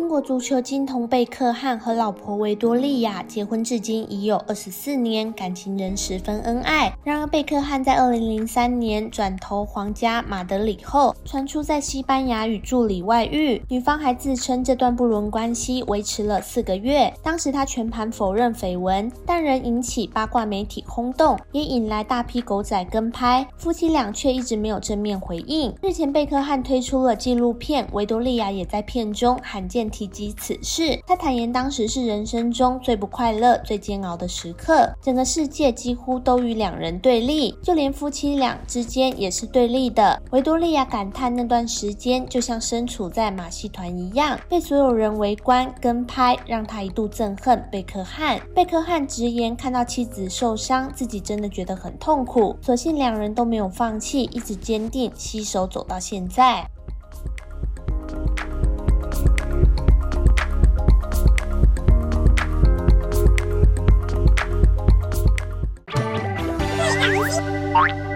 英国足球金童贝克汉和老婆维多利亚结婚至今已有二十四年，感情仍十分恩爱。然而，贝克汉在二零零三年转投皇家马德里后，传出在西班牙与助理外遇，女方还自称这段不伦关系维持了四个月。当时他全盘否认绯闻，但仍引起八卦媒体轰动，也引来大批狗仔跟拍。夫妻俩却一直没有正面回应。日前，贝克汉推出了纪录片，维多利亚也在片中罕见提及此事。他坦言，当时是人生中最不快乐、最煎熬的时刻，整个世界几乎都与两人对立，就连夫妻俩之间也是对立的。维多利亚感叹，那段时间就像身处在马戏团一样，被所有人围观跟拍，让他一度憎恨贝克汉。贝克汉直言，看到妻子受伤，自己真的觉得很痛苦。所幸两人都没有放弃，一直坚定，携手走到现在。you